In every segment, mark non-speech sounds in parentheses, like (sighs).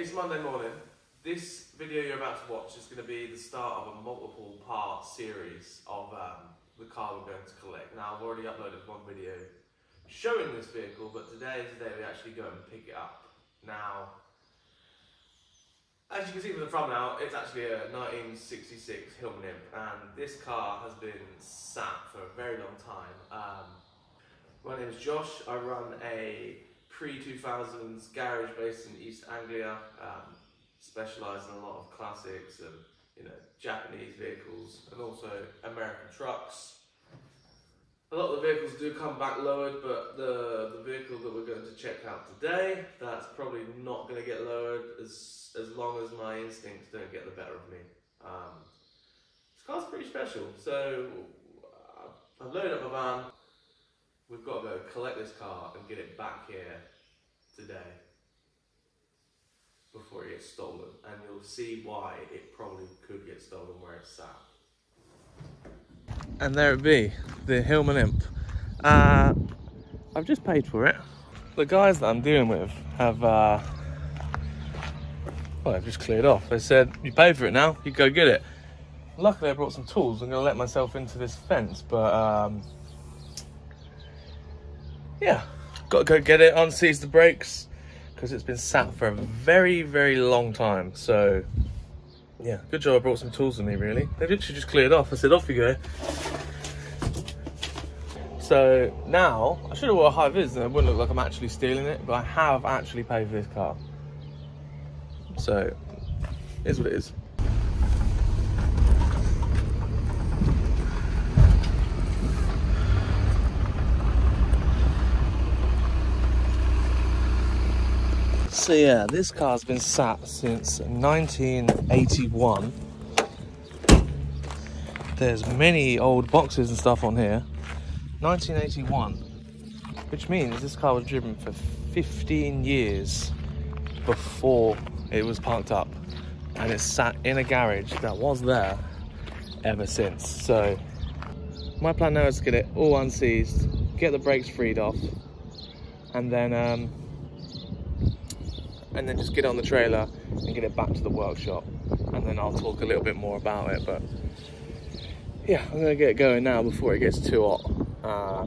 It's Monday morning. This video you're about to watch is going to be the start of a multiple part series of um, the car we're going to collect. Now, I've already uploaded one video showing this vehicle, but today is the day we actually go and pick it up. Now, as you can see from the thumbnail, it's actually a 1966 Hillman Imp, and this car has been sat for a very long time. Um, my name is Josh. I run a pre-2000s garage based in East Anglia. Um, specialise in a lot of classics and you know Japanese vehicles and also American trucks. A lot of the vehicles do come back lowered, but the, the vehicle that we're going to check out today, that's probably not going to get lowered as, as long as my instincts don't get the better of me. Um, this car's pretty special, so uh, I've loaded up my van. We've got to go collect this car and get it back here today before it gets stolen, and you'll see why it probably could get stolen where it's sat. And there it be, the Hillman Imp. Uh, I've just paid for it. The guys that I'm dealing with have, uh, well, they've just cleared off. They said, you pay for it now, you go get it. Luckily I brought some tools. I'm gonna let myself into this fence, but um, yeah, got to go get it, unseize the brakes, because it's been sat for a very, very long time. So, yeah, good job I brought some tools with me, really. They literally just cleared off. I said, off you go. So now, I should have a high vis and it wouldn't look like I'm actually stealing it, but I have actually paid for this car. So, here's what it is. So yeah, this car's been sat since 1981. There's many old boxes and stuff on here. 1981, which means this car was driven for 15 years before it was parked up. And it's sat in a garage that was there ever since. So my plan now is to get it all unseized, get the brakes freed off, and then um, and then just get on the trailer and get it back to the workshop and then I'll talk a little bit more about it but yeah I'm gonna get going now before it gets too hot. Uh,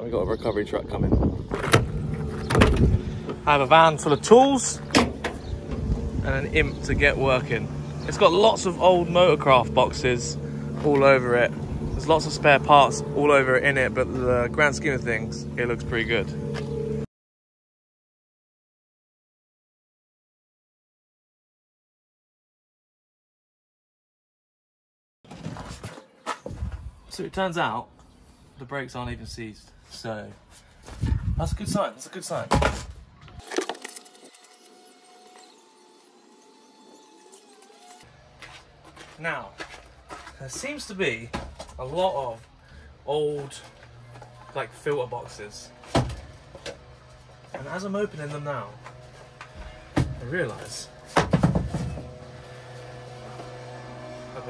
we've got a recovery truck coming. I have a van full of tools and an imp to get working. It's got lots of old motorcraft boxes all over it. There's lots of spare parts all over it in it but the grand scheme of things it looks pretty good So it turns out the brakes aren't even seized. So that's a good sign. That's a good sign. Now, there seems to be a lot of old like filter boxes. And as I'm opening them now, I realise I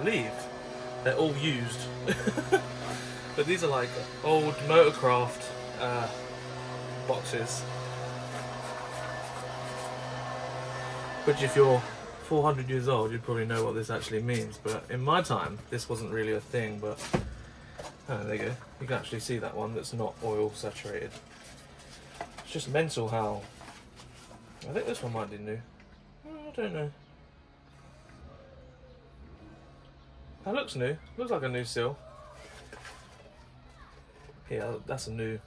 believe they're all used. (laughs) but these are like old motorcraft uh, boxes. Which if you're 400 years old, you'd probably know what this actually means. But in my time, this wasn't really a thing, but oh, there you go. You can actually see that one that's not oil saturated. It's just mental how... I think this one might be new. I don't know. That looks new. Looks like a new seal. Yeah, that's a new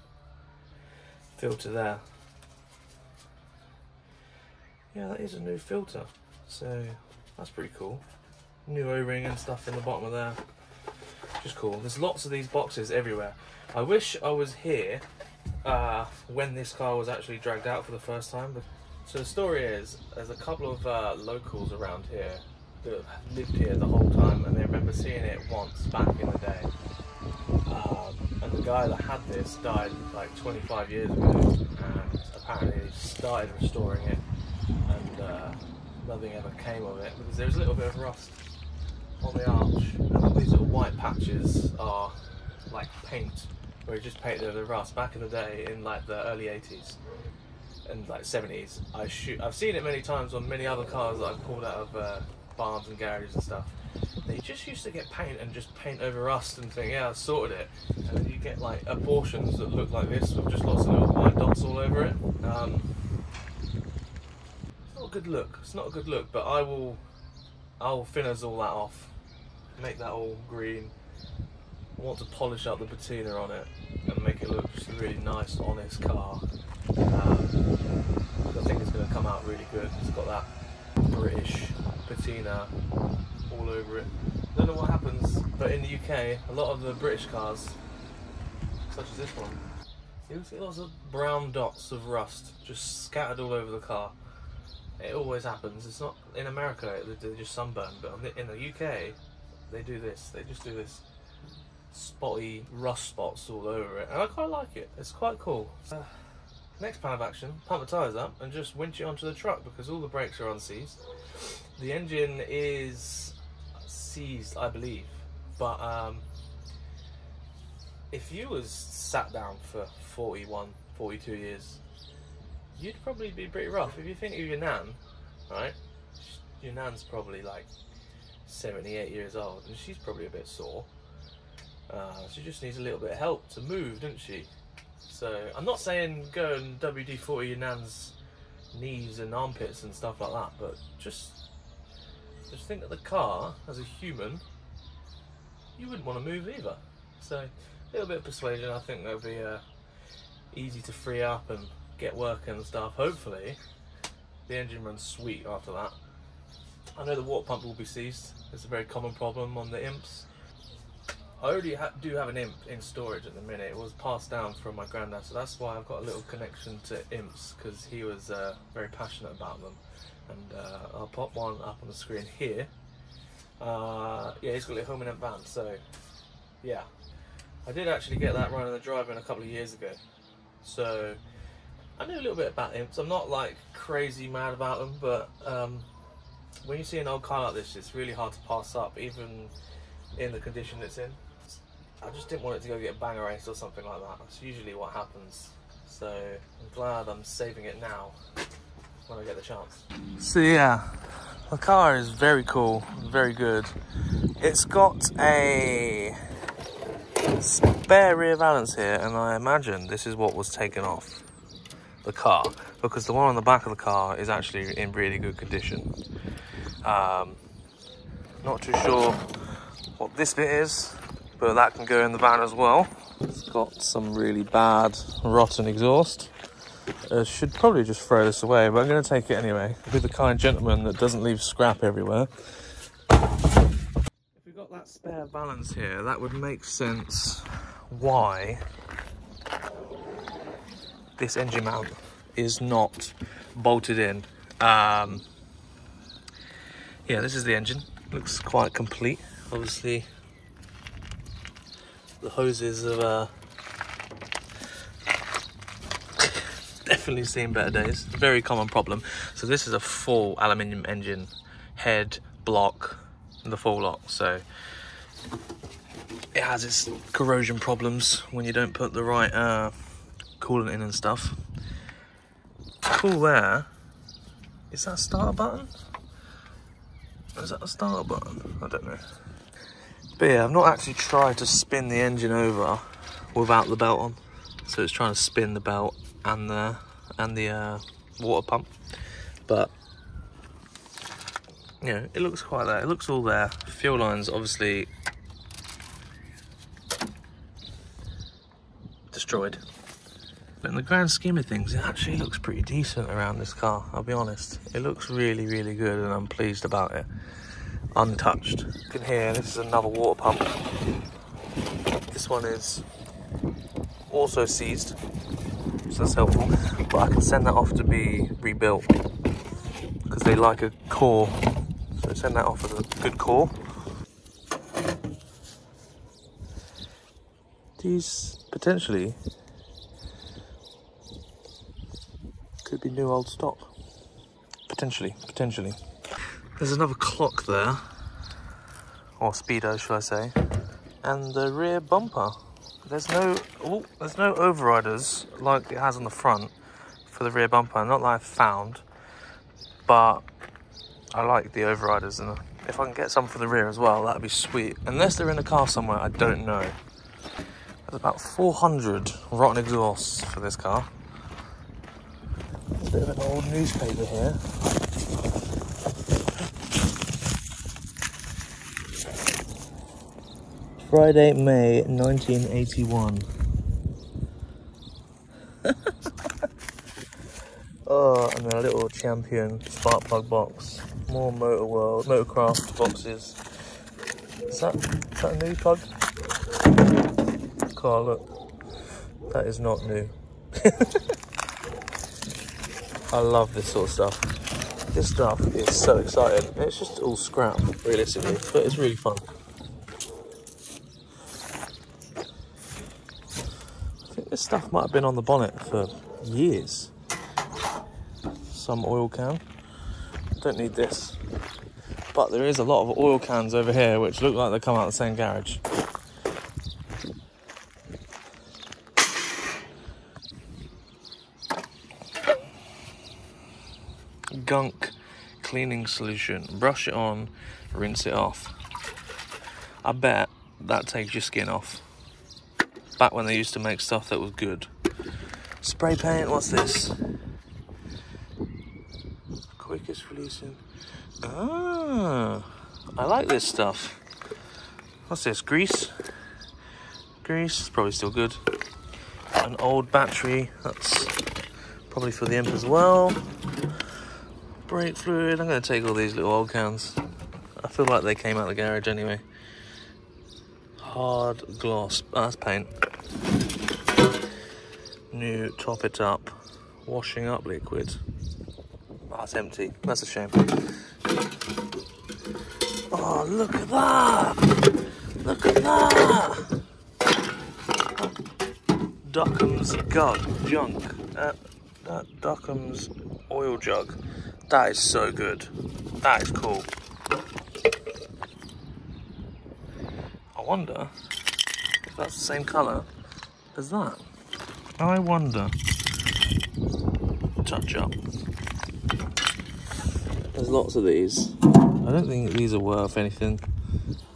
filter there. Yeah, that is a new filter. So that's pretty cool. New O-ring and stuff in the bottom of there. Just cool. There's lots of these boxes everywhere. I wish I was here uh, when this car was actually dragged out for the first time. So the story is, there's a couple of uh, locals around here that lived here the whole time and they remember seeing it once back in the day. Um, and the guy that had this died like 25 years ago and apparently he started restoring it and uh, nothing ever came of it because there's a little bit of rust on the arch and these little white patches are like paint where he just painted over the rust back in the day in like the early 80s. and like 70s. I shoot. I've seen it many times on many other cars that I've pulled out of uh, barns and garages and stuff. They just used to get paint and just paint over rust and think, yeah, I sorted it. And then you get like abortions that look like this with just lots of little white dots all over it. Um, it's not a good look. It's not a good look, but I will, I will finish all that off, make that all green. I want to polish up the patina on it and make it look just a really nice, honest car. Um, I think it's going to come out really good. It's got that British patina all over it. I don't know what happens, but in the UK, a lot of the British cars, such as this one, you'll see lots of brown dots of rust just scattered all over the car. It always happens. It's not in America; they're just sunburn, but in the UK, they do this. They just do this spotty rust spots all over it, and I quite like it. It's quite cool. Uh, next plan of action: pump the tyres up and just winch it onto the truck because all the brakes are unseized. The engine is seized, I believe, but um, if you was sat down for 41, 42 years, you'd probably be pretty rough. If you think of your nan, right? Your nan's probably like 78 years old, and she's probably a bit sore. Uh, she just needs a little bit of help to move, doesn't she? So I'm not saying go and WD-40 your nan's knees and armpits and stuff like that, but just just think that the car, as a human, you wouldn't want to move either. So a little bit of persuasion, I think that'll be uh, easy to free up and get working and stuff. Hopefully, the engine runs sweet after that. I know the water pump will be seized. It's a very common problem on the imps. I already ha do have an imp in storage at the minute. It was passed down from my granddad, so that's why I've got a little connection to imps because he was uh, very passionate about them. And uh, I'll pop one up on the screen here. Uh, yeah, he's got a home and van, so yeah. I did actually get that running the driving a couple of years ago, so I know a little bit about imps. I'm not like crazy mad about them, but um, when you see an old car like this, it's really hard to pass up, even in the condition it's in. I just didn't want it to go get bang raced or something like that. That's usually what happens. So I'm glad I'm saving it now when I get the chance. So yeah, the car is very cool, very good. It's got a spare rear valance here and I imagine this is what was taken off the car because the one on the back of the car is actually in really good condition. Um, not too sure what this bit is but that can go in the van as well. It's got some really bad rotten exhaust. I should probably just throw this away, but I'm going to take it anyway. Be the kind gentleman that doesn't leave scrap everywhere. If we've got that spare valance here, that would make sense why this engine mount is not bolted in. Um, yeah, this is the engine. Looks quite complete. Obviously, the hoses have uh, (laughs) definitely seen better days. Very common problem. So this is a full aluminium engine, head, block, and the full lot. So it has its corrosion problems when you don't put the right uh, coolant in and stuff. Cool there. Is that a starter button? Is that a start button? I don't know. Yeah, I've not actually tried to spin the engine over without the belt on. So it's trying to spin the belt and the and the uh, water pump. But you know, it looks quite there. It looks all there. Fuel lines obviously destroyed. But in the grand scheme of things, it actually looks pretty decent around this car, I'll be honest. It looks really, really good and I'm pleased about it untouched. You can hear this is another water pump. This one is also seized, so that's helpful. But I can send that off to be rebuilt because they like a core. So send that off as a good core. These potentially could be new old stock. Potentially, potentially. There's another clock there, or speedo should I say, and the rear bumper. There's no, oh, there's no overriders like it has on the front for the rear bumper. Not that I've found, but I like the overriders, and if I can get some for the rear as well, that'd be sweet. Unless they're in a car somewhere, I don't know. There's about 400 rotten exhausts for this car. A bit of an old newspaper here. Friday, May 1981. (laughs) oh, and a little champion spark plug box. More Motor World, Motorcraft boxes. Is that, is that a new plug? Car, look. That is not new. (laughs) I love this sort of stuff. This stuff is so exciting. It's just all scrap, realistically, but it's really fun. This stuff might have been on the bonnet for years. Some oil can. Don't need this. But there is a lot of oil cans over here which look like they come out of the same garage. Gunk cleaning solution. Brush it on, rinse it off. I bet that takes your skin off back when they used to make stuff that was good. Spray paint, what's this? Quickest releasing. Ah, I like this stuff. What's this? Grease? Grease, probably still good. An old battery, that's probably for the imp as well. Brake fluid, I'm going to take all these little old cans. I feel like they came out of the garage anyway. Hard gloss, oh, that's paint new top it up washing up liquid. Oh, it's empty. That's a shame. Oh, look at that! Look at that! Duckham's gut junk. Uh, that Duckham's oil jug. That is so good. That is cool. I wonder if that's the same colour as that. I wonder. Touch up. There's lots of these. I don't think these are worth anything.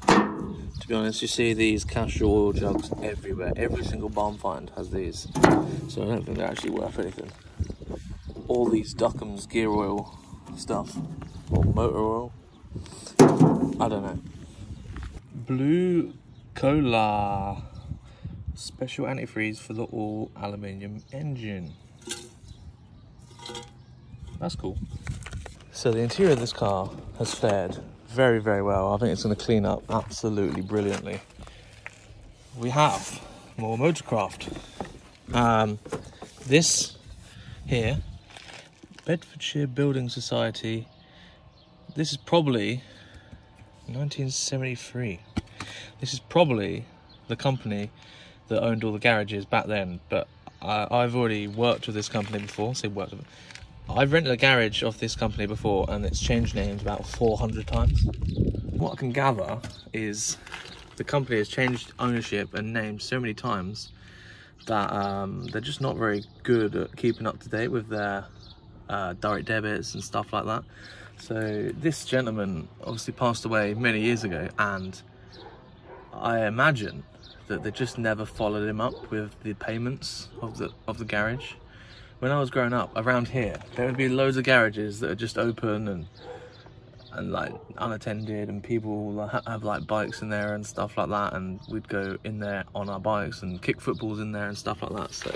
To be honest, you see these Castrol oil jugs everywhere. Every single barn find has these. So I don't think they're actually worth anything. All these Duckham's gear oil stuff. Or motor oil. I don't know. Blue Cola. Special antifreeze for the all aluminium engine. That's cool. So the interior of this car has fared very, very well. I think it's going to clean up absolutely brilliantly. We have more Motorcraft. Um, this here, Bedfordshire Building Society. This is probably 1973. This is probably the company that owned all the garages back then, but I, have already worked with this company before. So worked with, I've rented a garage off this company before, and it's changed names about 400 times. What I can gather is the company has changed ownership and names so many times that um, they're just not very good at keeping up to date with their uh, direct debits and stuff like that. So this gentleman obviously passed away many years ago, and I imagine that they just never followed him up with the payments of the of the garage. When I was growing up around here, there would be loads of garages that are just open and and like unattended, and people have like bikes in there and stuff like that, and we'd go in there on our bikes and kick footballs in there and stuff like that. So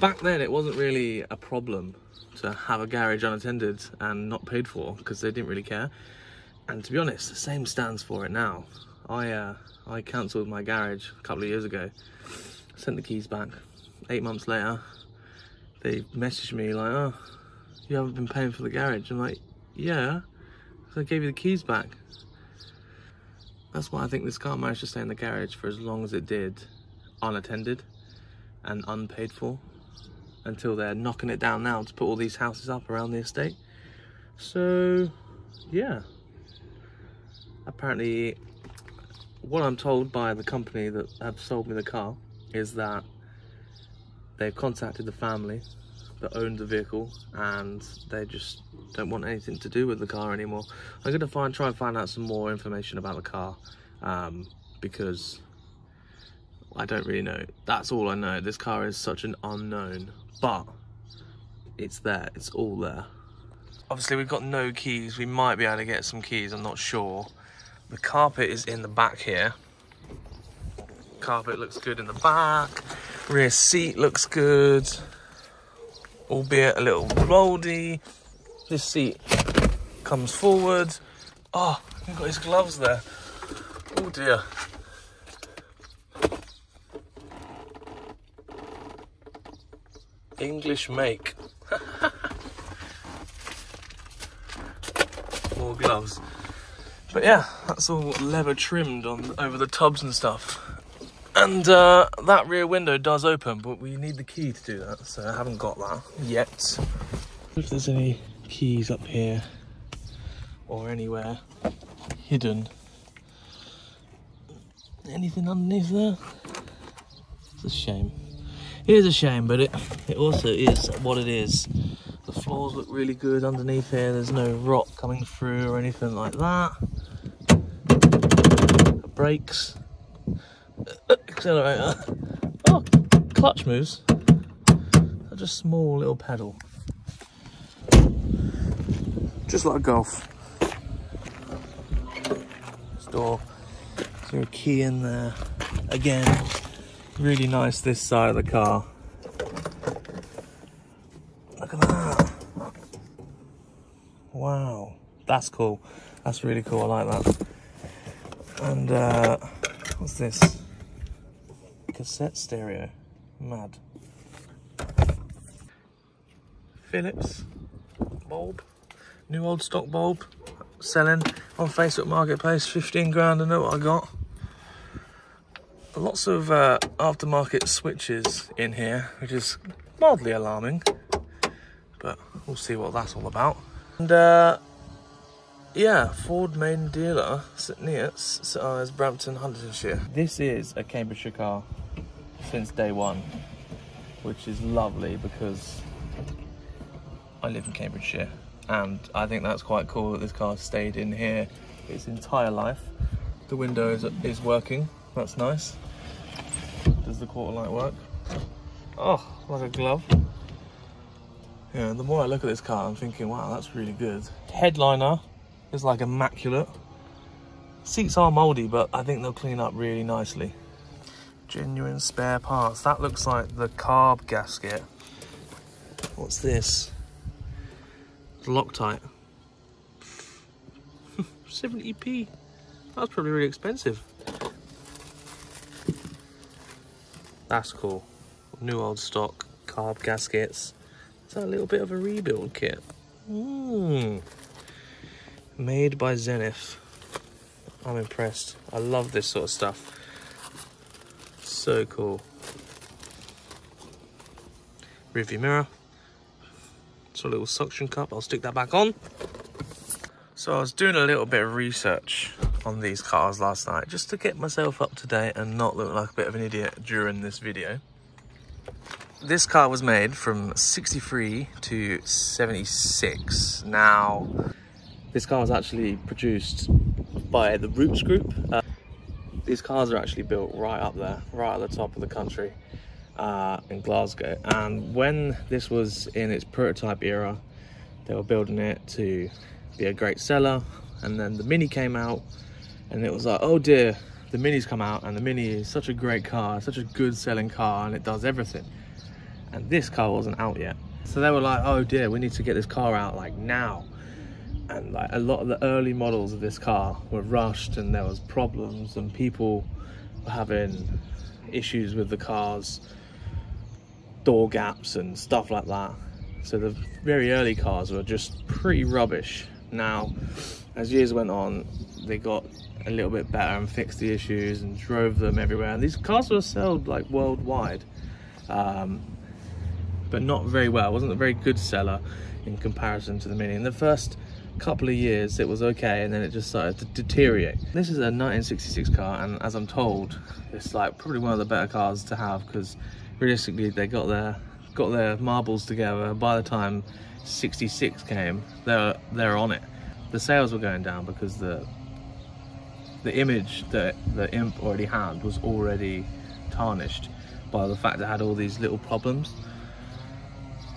back then, it wasn't really a problem to have a garage unattended and not paid for because they didn't really care. And to be honest, the same stands for it now. I uh, I cancelled my garage a couple of years ago. Sent the keys back. Eight months later, they messaged me like, "Oh, you haven't been paying for the garage." I'm like, "Yeah, so I gave you the keys back." That's why I think this car managed to stay in the garage for as long as it did, unattended and unpaid for, until they're knocking it down now to put all these houses up around the estate. So, yeah. Apparently, what I'm told by the company that have sold me the car is that they've contacted the family that owned the vehicle and they just don't want anything to do with the car anymore. I'm going to find try and find out some more information about the car um, because I don't really know. That's all I know. This car is such an unknown, but it's there. It's all there. Obviously, we've got no keys. We might be able to get some keys. I'm not sure. The carpet is in the back here. Carpet looks good in the back. Rear seat looks good albeit a little moldy. This seat comes forward. Oh, he's got his gloves there. Oh dear. English make. (laughs) More gloves. But yeah, that's all leather trimmed on over the tubs and stuff. And uh, that rear window does open, but we need the key to do that, so I haven't got that yet. If there's any keys up here or anywhere hidden. Anything underneath there? It's a shame. It is a shame, but it, it also is what it is. The floors look really good underneath here. There's no rot coming through or anything like that. The brakes (coughs) accelerator. Oh, clutch moves. A small little pedal. Just like golf. Store. Is there a key in there? Again, really nice this side of the car. Look at that. Wow. That's cool. That's really cool. I like that. And uh, what's this? cassette stereo. Mad. Philips bulb. New old stock bulb. Selling on Facebook Marketplace. 15 grand. I know what I got. Lots of uh, aftermarket switches in here, which is mildly alarming. But we'll see what that's all about. And uh, yeah, Ford main dealer, St Neots, uh, Brampton, Huntingdonshire. This is a Cambridgeshire car since day one, which is lovely because I live in Cambridgeshire and I think that's quite cool that this car stayed in here its entire life. The window is, is working, that's nice. Does the quarter light work? Oh, like a glove. Yeah, the more I look at this car, I'm thinking, wow, that's really good. Headliner is like immaculate. Seats are mouldy, but I think they'll clean up really nicely. Genuine spare parts. That looks like the carb gasket. What's this? Loctite. (laughs) 70p. That's probably really expensive. That's cool. New old stock carb gaskets. That a little bit of a rebuild kit? Mmm. Made by Zenith. I'm impressed. I love this sort of stuff so cool. Rearview mirror. So a little suction cup, I'll stick that back on. So I was doing a little bit of research on these cars last night just to get myself up to date and not look like a bit of an idiot during this video. This car was made from 63 to 76. Now, this car was actually produced by the Rootes Group. Uh, these cars are actually built right up there, right at the top of the country uh, in Glasgow. And when this was in its prototype era, they were building it to be a great seller. And then the Mini came out and it was like, oh dear, the Mini's come out and the Mini is such a great car, such a good selling car and it does everything. And this car wasn't out yet. So they were like, oh dear, we need to get this car out like now and like a lot of the early models of this car were rushed and there was problems and people were having issues with the cars door gaps and stuff like that. So the very early cars were just pretty rubbish. Now as years went on they got a little bit better and fixed the issues and drove them everywhere. And these cars were sold like worldwide um, but not very well. It wasn't a very good seller in comparison to the Mini. In the first couple of years it was okay and then it just started to deteriorate. This is a 1966 car and as I'm told it's like probably one of the better cars to have because realistically they got their got their marbles together. By the time 66 came, they're they're on it. The sales were going down because the the image that the imp already had was already tarnished by the fact that it had all these little problems.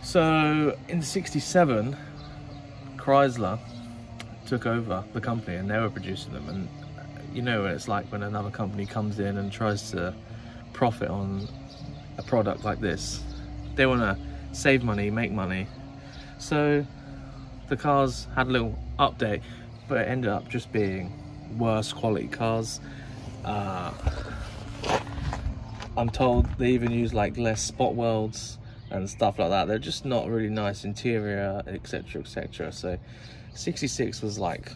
So in 67, Chrysler took over the company and they were producing them and you know what it's like when another company comes in and tries to profit on a product like this. They want to save money, make money. So the cars had a little update, but it ended up just being worse quality cars. Uh, I'm told they even use like less spot welds and stuff like that. They're just not really nice interior, etc, etc. So 66 was like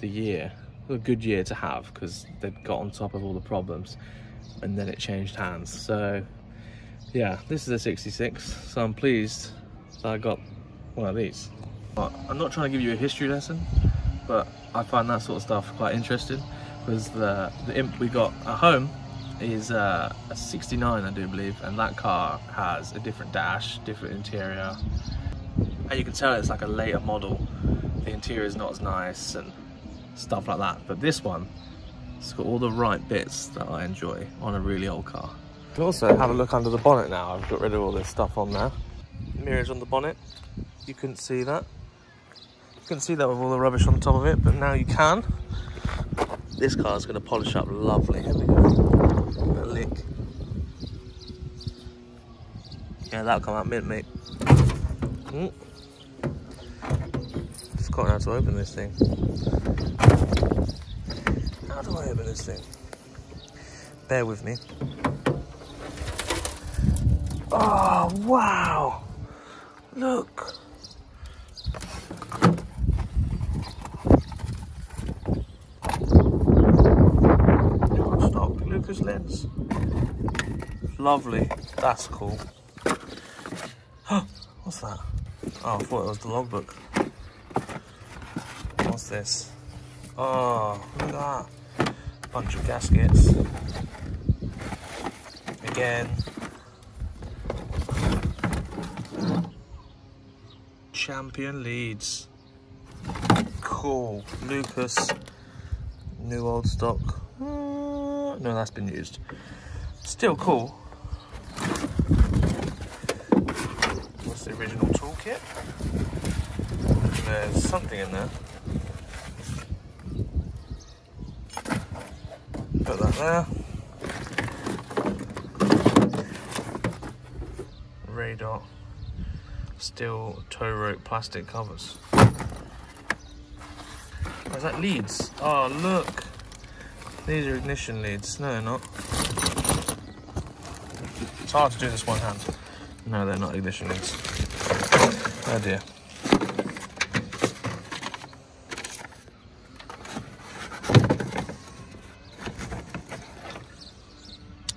the year a good year to have because they'd got on top of all the problems and then it changed hands so yeah this is a 66 so I'm pleased that I got one of these but I'm not trying to give you a history lesson but I find that sort of stuff quite interesting because the, the imp we got at home is uh, a 69 I do believe and that car has a different dash different interior and you can tell it's like a later model the interior is not as nice and stuff like that. But this one, it's got all the right bits that I enjoy on a really old car. You can also have a look under the bonnet now. I've got rid of all this stuff on there. Mirrors on the bonnet. You couldn't see that. You couldn't see that with all the rubbish on top of it, but now you can. This car is going to polish up lovely. A lick. Yeah, that'll come out mint, mate. Mm. Just got how to open this thing. How do I open this thing? Bear with me. Oh, wow. Look. Lucas lens. Lovely. That's cool. (gasps) What's that? Oh, I thought it was the logbook. What's this? Oh, look at that bunch of gaskets. Again. Champion leads. Cool. Lucas. New old stock. Uh, no, that's been used. Still cool. What's the original toolkit? There's something in there. Put that there. Radar. Steel tow rope plastic covers. Is that leads? Oh, look. These are ignition leads. No, they're not. It's hard to do this one hand. No, they're not ignition leads. Oh dear.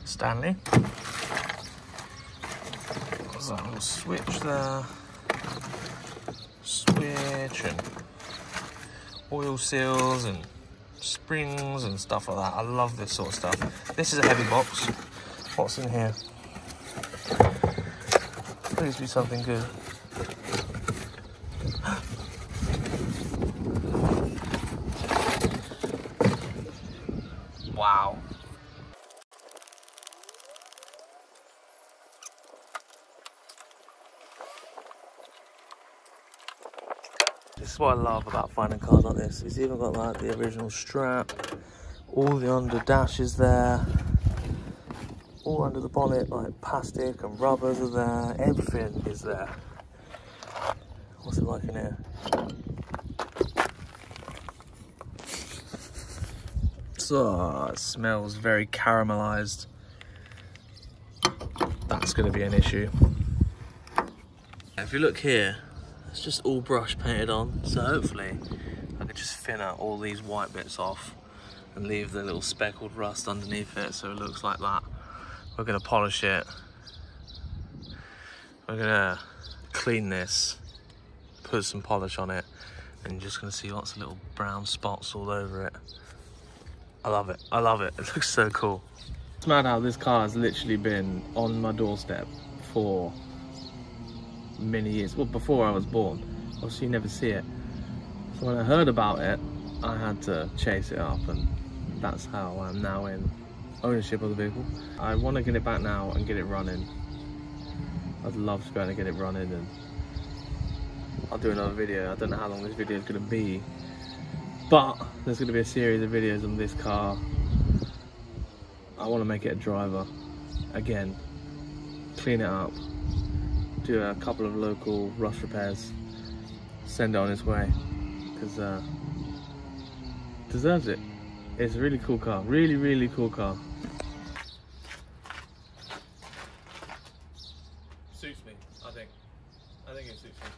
Stanley. There's that little switch there. Switch and oil seals and springs and stuff like that. I love this sort of stuff. This is a heavy box. What's in here? Please be something good. wow. This is what I love about finding cars like this. It's even got like the original strap, all the under dashes there, all under the bonnet, like plastic and rubbers are there, everything is there. What's it like in here? So, it smells very caramelized. That's going to be an issue. If you look here, it's just all brush painted on, so hopefully I can just thin out all these white bits off and leave the little speckled rust underneath it so it looks like that. We're gonna polish it. We're gonna clean this, put some polish on it, and you're just gonna see lots of little brown spots all over it. I love it, I love it, (laughs) it looks so cool. It's mad how this car has literally been on my doorstep for many years. Well, before I was born. Obviously, you never see it. So when I heard about it, I had to chase it up, and that's how I'm now in ownership of the vehicle. I want to get it back now and get it running. I'd love to be able to get it running, and I'll do another video. I don't know how long this video is going to be, but there's going to be a series of videos on this car. I want to make it a driver again, clean it up, do a couple of local rust repairs, send it on its way because uh, deserves it. It's a really cool car, really, really cool car. Suits me, I think. I think it suits me.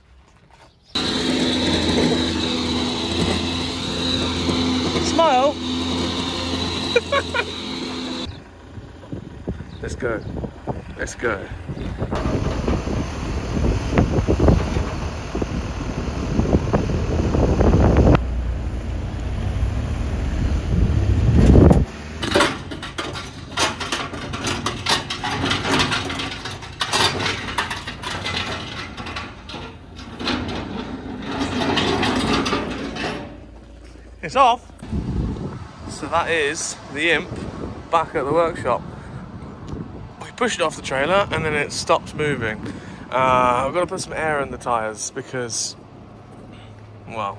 Smile. (laughs) Let's go. Let's go. Off. So that is the imp back at the workshop. We pushed it off the trailer and then it stopped moving. Uh, I've got to put some air in the tyres because, well,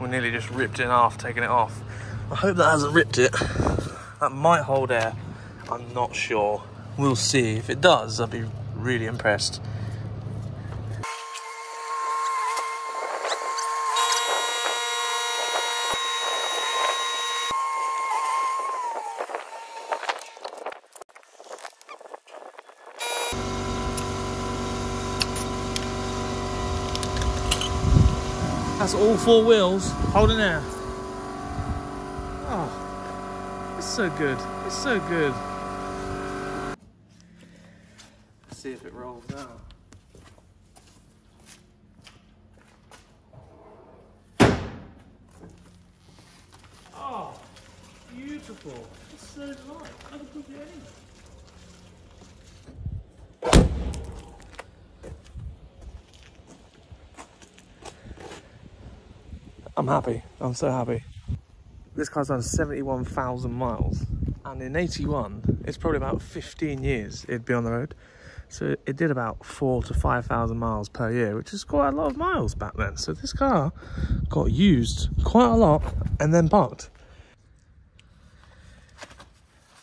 we nearly just ripped it in half taking it off. I hope that hasn't ripped it. That might hold air. I'm not sure. We'll see. If it does, I'll be really impressed. That's all four wheels holding air. Oh, it's so good. It's so good. Let's see if it rolls out. Oh, beautiful. It's so light. I can put it in. I'm happy. I'm so happy. This car's done 71,000 miles, and in 81, it's probably about 15 years it'd be on the road. So it did about four to 5,000 miles per year, which is quite a lot of miles back then. So this car got used quite a lot and then parked.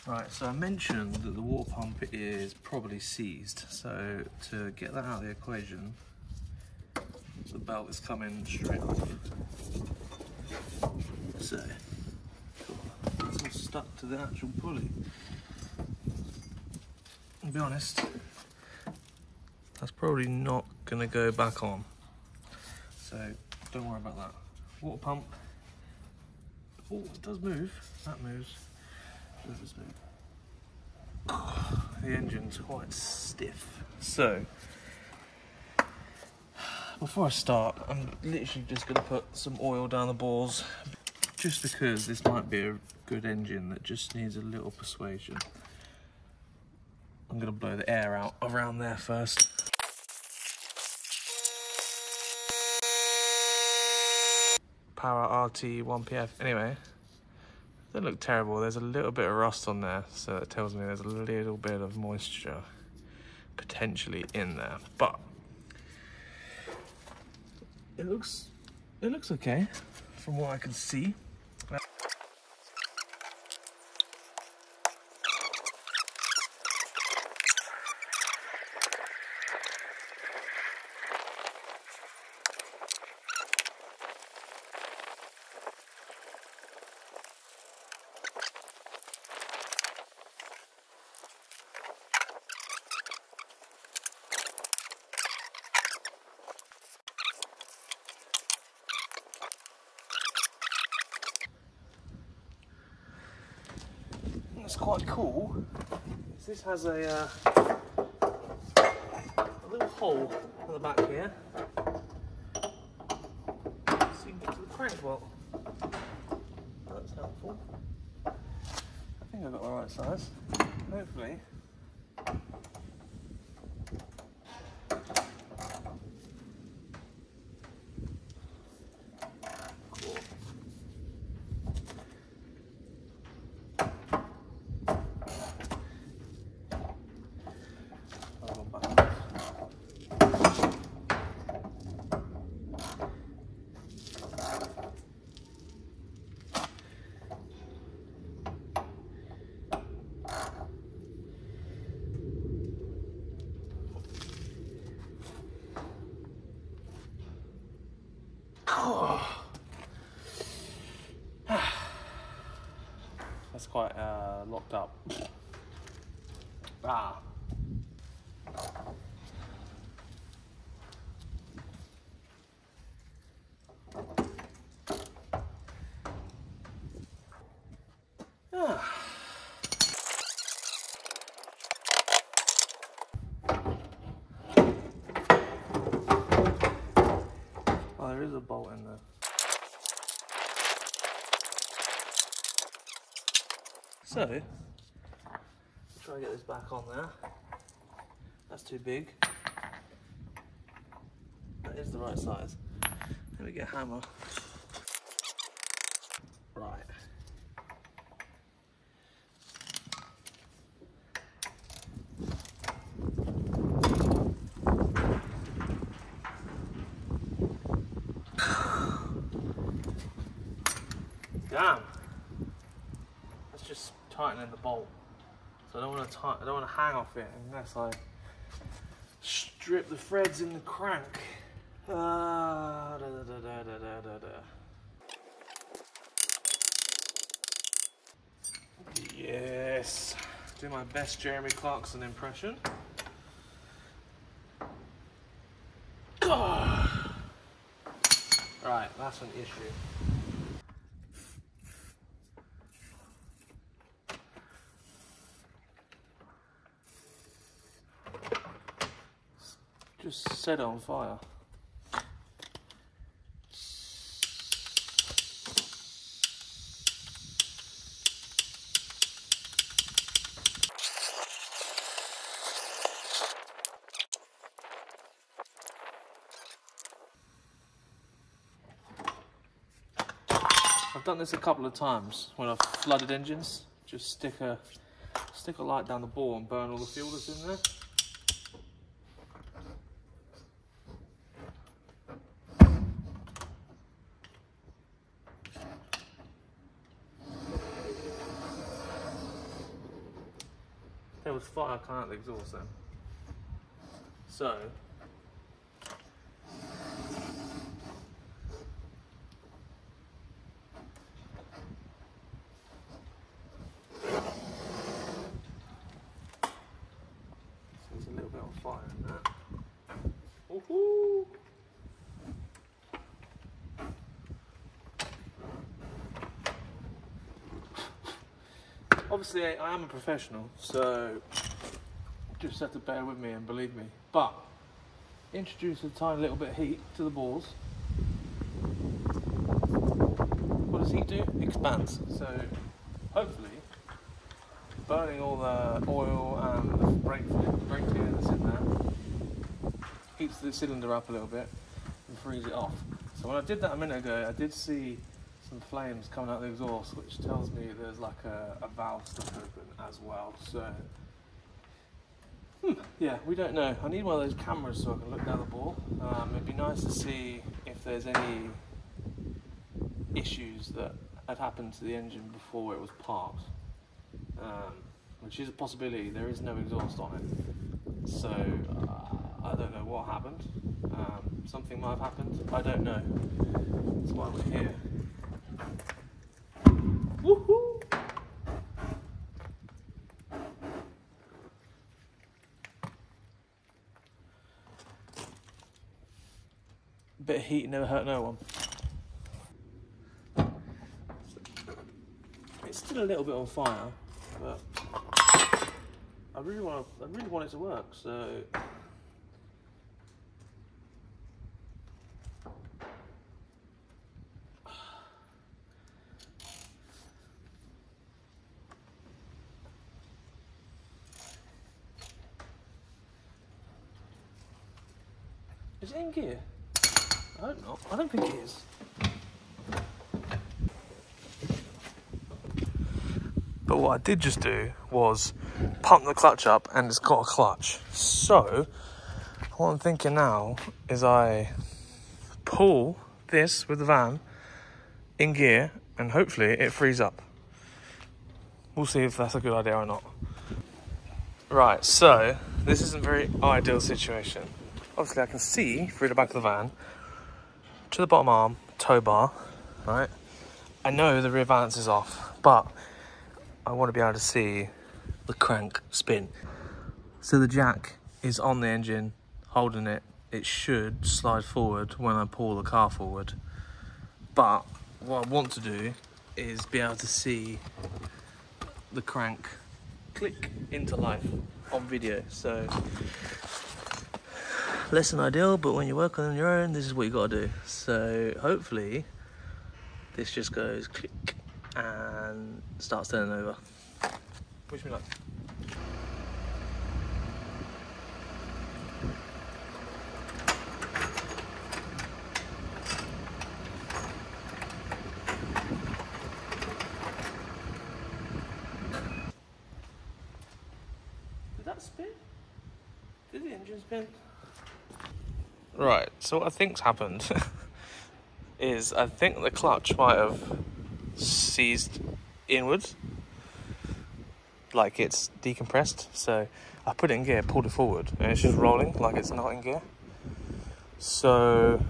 Right, so I mentioned that the water pump is probably seized. So to get that out of the equation, the belt is coming straight off. So, it's all stuck to the actual pulley. To be honest, that's probably not gonna go back on. So, don't worry about that. Water pump. Oh, it does move. That moves. Does move? (sighs) The engine's quite stiff. So, before I start, I'm literally just going to put some oil down the bores, just because this might be a good engine that just needs a little persuasion. I'm going to blow the air out around there first. Power RT 1PF. Anyway, they look terrible. There's a little bit of rust on there, so that tells me there's a little bit of moisture potentially in there. But it looks it looks okay from what I can see. What's quite cool is this has a, uh, a little hole at the back here. So you can get to the crank bolt. That's helpful. I think I've got the right size. Hopefully. Cool. I'll go back. That's quite locked up. Ah. Ah. Oh, there is a bolt in there. So, try and get this back on there. That's too big. That is the right size. Let me get a hammer. Right. Damn tightening the bolt. So I don't want to I don't want to hang off it unless I strip the threads in the crank. Ah, da, da, da, yes. Do my best Jeremy Clarkson impression. God. Right, that's an issue. Just set it on fire. I've done this a couple of times when I've flooded engines. Just stick a stick a light down the bore and burn all the that's in there. fire can't exhaust them. So Obviously, I am a professional, so just have to bear with me and believe me. But introduce a tiny little bit of heat to the bores. What does heat do? Expands. So hopefully, burning all the oil and the brake brake cleaner that's in there heats the cylinder up a little bit and frees it off. So when I did that a minute ago, I did see some flames coming out of the exhaust, which tells me there's like a, a valve stuck open as well. So, hmm, yeah, we don't know. I need one of those cameras so I can look down the bore. Um, it'd be nice to see if there's any issues that had happened to the engine before it was parked, um, which is a possibility. There is no exhaust on it, so uh, I don't know what happened. Um, something might have happened. I don't know. That's why we're here. bit of heat never hurt no one. It's still a little bit on fire, but I really want I really want it to work, so Is it in gear? I don't think it is. But what I did just do was pump the clutch up and it's got a clutch. So, what I'm thinking now is I pull this with the van in gear and hopefully it frees up. We'll see if that's a good idea or not. Right, so this isn't a very ideal situation. Obviously, I can see through the back of the van to the bottom arm, tow bar, right? I know the rear valance is off, but I want to be able to see the crank spin. So the jack is on the engine, holding it. It should slide forward when I pull the car forward. But what I want to do is be able to see the crank click into life on video. So less than ideal, but when you're working on your own, this is what you got to do. So hopefully this just goes click and starts turning over. Wish me luck. Did that spin? Did the engine spin? Right, so what I think's happened (laughs) is I think the clutch might have seized inwards, like it's decompressed. So I put it in gear, pulled it forward, and it's just rolling like it's not in gear. So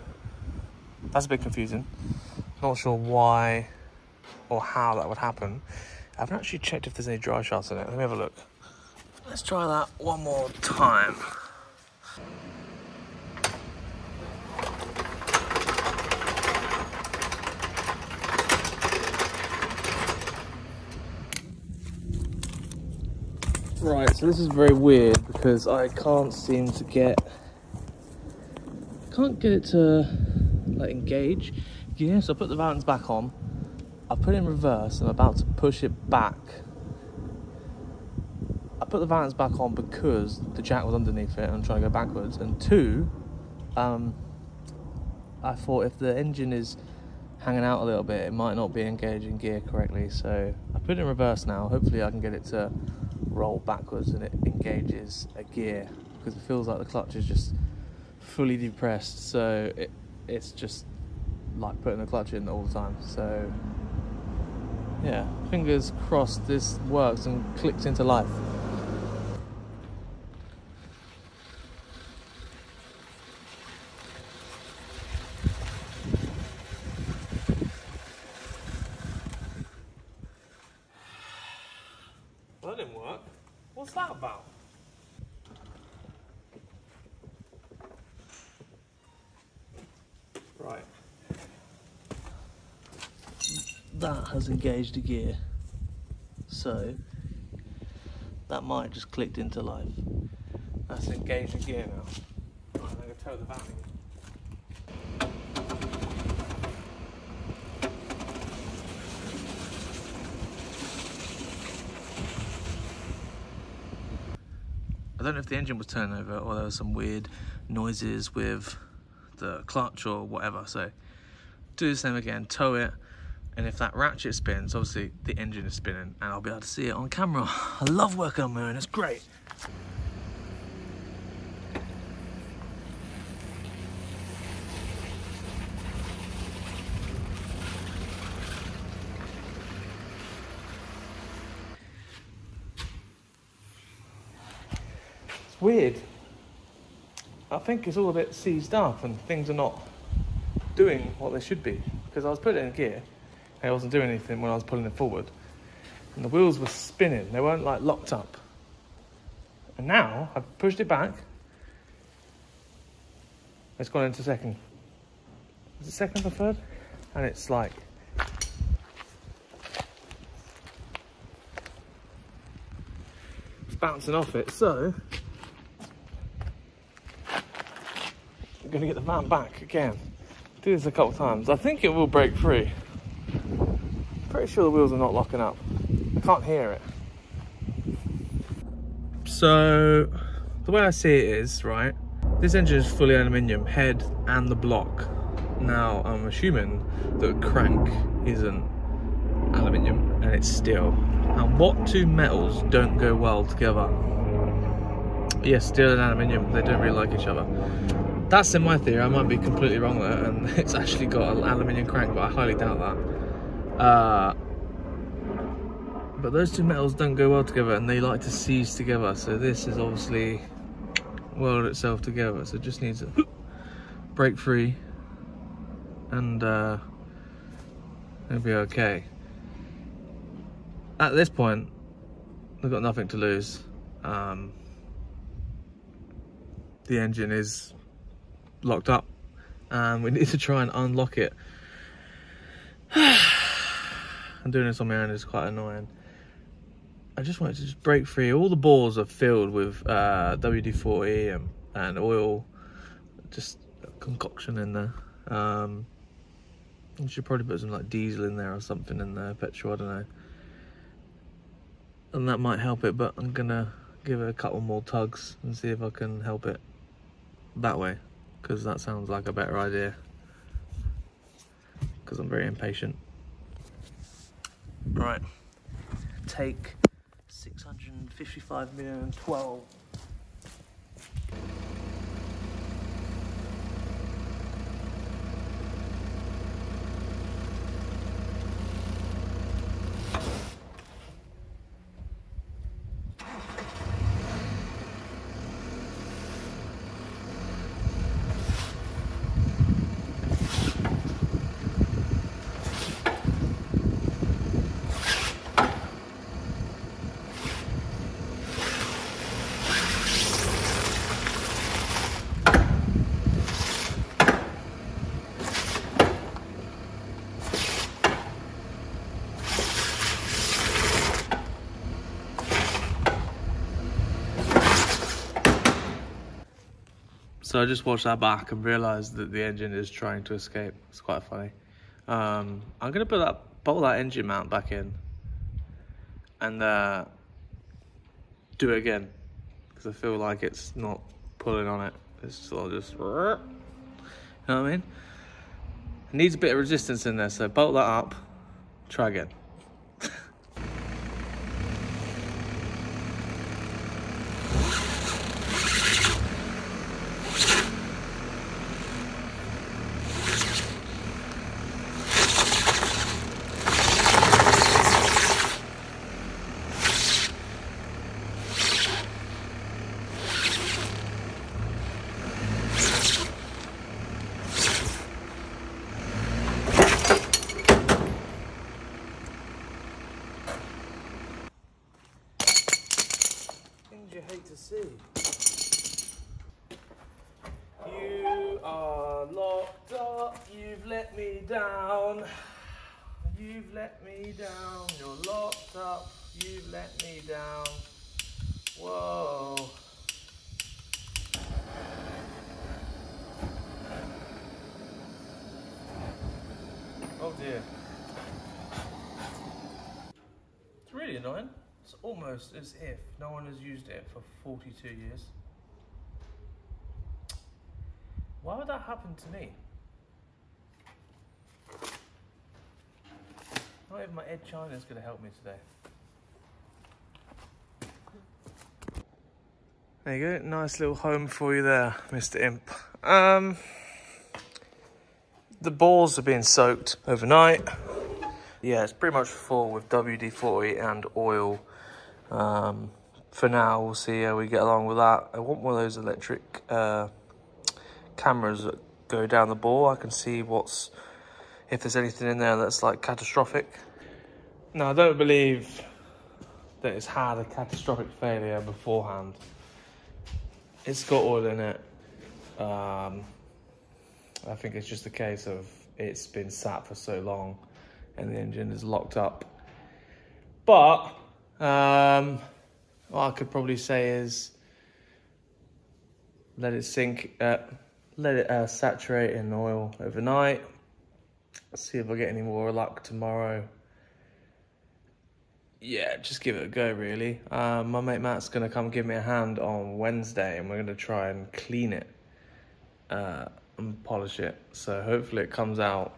that's a bit confusing. Not sure why or how that would happen. I haven't actually checked if there's any drive shafts in it. Let me have a look. Let's try that one more time. Right, so this is very weird because I can't seem to get can't get it to like engage. Yeah, so I put the valance back on. I put it in reverse. and I'm about to push it back. I put the valance back on because the jack was underneath it and I'm trying to go backwards. And two, um, I thought if the engine is hanging out a little bit, it might not be engaging gear correctly. So I put it in reverse now. Hopefully, I can get it to roll backwards and it engages a gear because it feels like the clutch is just fully depressed. So it it's just like putting the clutch in all the time. So yeah, fingers crossed this works and clicks into life. Well, that didn't work. What's that about? Right. That engaged a gear. So, that might just clicked into life. That's engaged a gear now. Right, I'm to tow the van. I don't know if the engine was turned over or there was some weird noises with the clutch or whatever. So do the same again, tow it, and if that ratchet spins, obviously the engine is spinning and I'll be able to see it on camera. (laughs) I love working on own, it's great. It's weird. I think it's all a bit seized up and things are not doing what they should be. Because I was putting in gear it wasn't doing anything when I was pulling it forward. And the wheels were spinning, they weren't like locked up. And now I've pushed it back. It's gone into second. Is it second or third? And it's like it's bouncing off it. So I'm going to get the van back again. Do this a couple times. I think it will break free. Pretty sure the wheels are not locking up. I can't hear it. So the way I see it is, right, This engine is fully aluminium, head and the block. Now, I'm assuming the crank isn't aluminium and it's steel. And what two metals don't go well together? Yes, steel and aluminium, they don't really like each other. That's in my theory, I might be completely wrong there, and (laughs) it's actually got an aluminium crank, but I highly doubt that. Uh, but those two metals don't go well together and they like to seize together, so this is obviously welded itself together, so it just needs to (gasps) break free and uh, it'll be okay. At this point, we've got nothing to lose. Um, the engine is locked up and we (laughs) need to try and unlock it. (sighs) I'm doing this on my own it's quite annoying. I just wanted to just break free. All the bores are filled with uh, WD-40 and, and oil, just concoction in there. Um, you should probably put some like diesel in there or something in there, petrol, I don't know. And that might help it, but I'm gonna give it a couple more tugs and see if I can help it that way because that sounds like a better idea because I'm very impatient. Right, take 655 million and 12. So I just watched that back and realised that the engine is trying to escape. It's quite funny. Um, I'm gonna put that bolt that engine mount back in and uh, do it again because I feel like it's not pulling on it. It's of just, you know what I mean? It needs a bit of resistance in there, so bolt that up. Try again. Things you hate to see. You are locked up, you've let me down. You've let me down, you're locked up, you've let me down. Whoa. Dear. It's really annoying. It's almost as if no one has used it for 42 years. Why would that happen to me? Not even my Ed China is going to help me today. There you go, nice little home for you there, Mr. Imp. Um, the bores are being soaked overnight. Yeah, it's pretty much full with WD-40 and oil. Um, for now, we'll see how we get along with that. I want one of those electric uh, cameras that go down the bore. I can see what's if there's anything in there that's like catastrophic. Now, I don't believe that it's had a catastrophic failure beforehand. It's got oil in it. Um, I think it's just a case of it's been sat for so long and the engine is locked up. But um, what I could probably say is let it sink, uh, let it uh, saturate in oil overnight. See if I get any more luck tomorrow. Yeah, just give it a go, really. Um, my mate Matt's going to come give me a hand on Wednesday and we're going to try and clean it. And polish it. So hopefully it comes out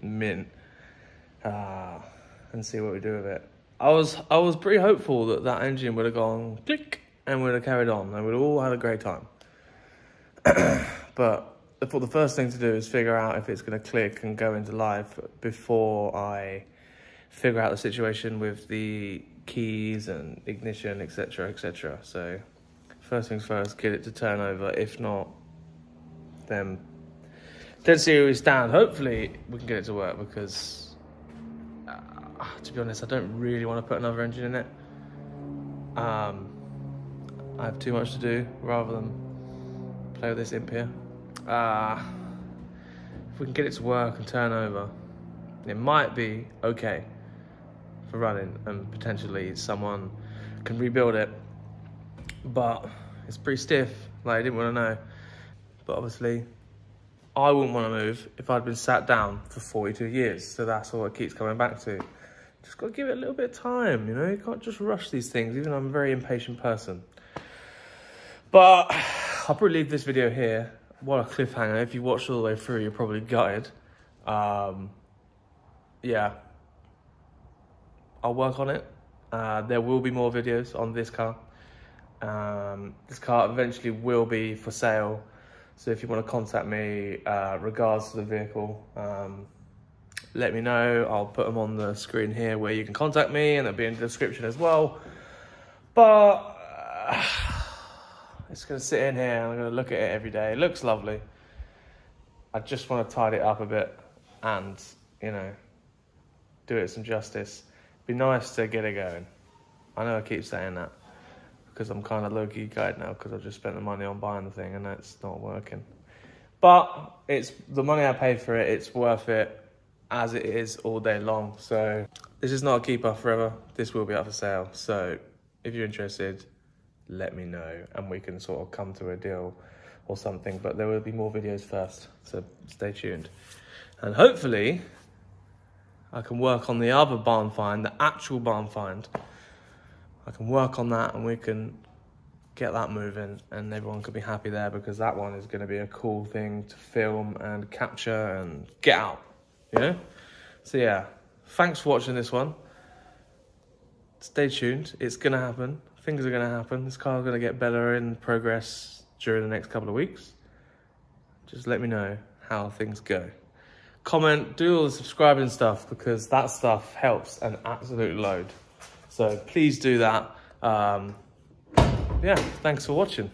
mint uh, and see what we do with it. I was I was pretty hopeful that that engine would have gone click and would have carried on and we'd all had a great time. (coughs) but I thought the first thing to do is figure out if it's going to click and go into live before I figure out the situation with the keys and ignition, etc., etc. So first things first, get it to turn over. If not, then where we stand. Hopefully, we can get it to work because, uh, to be honest, I don't really want to put another engine in it. Um, I have too much to do rather than play with this imp here. Uh, if we can get it to work and turn over, it might be okay for running and potentially someone can rebuild it. But it's pretty stiff, like I didn't want to know. But obviously, I wouldn't want to move if I'd been sat down for 42 years. So that's all it keeps coming back to. Just got to give it a little bit of time, you know? You can't just rush these things, even though I'm a very impatient person. But I'll probably leave this video here. What a cliffhanger. If you watched all the way through, you're probably gutted. Um, yeah, I'll work on it. Uh, there will be more videos on this car. Um, this car eventually will be for sale. So if you want to contact me uh, regards to the vehicle, um, let me know. I'll put them on the screen here where you can contact me and they'll be in the description as well. But uh, it's going to sit in here and I'm going to look at it every day. It looks lovely. I just want to tidy it up a bit and, you know, do it some justice be nice to get it going. I know I keep saying that because I'm kind of low key guide now because I just spent the money on buying the thing and it's not working. But it's the money I paid for it, it's worth it as it is all day long. So this is not a keeper forever. This will be up for sale. So if you're interested, let me know and we can sort of come to a deal or something. But there will be more videos first, so stay tuned. And hopefully I can work on the other barn find, the actual barn find. I can work on that and we can get that moving and everyone could be happy there because that one is going to be a cool thing to film and capture and get out, you know? So yeah, thanks for watching this one. Stay tuned, it's going to happen. Things are going to happen. This car's going to get better in progress during the next couple of weeks. Just let me know how things go comment, do all the subscribing stuff because that stuff helps an absolute load. So please do that. Um, yeah, thanks for watching.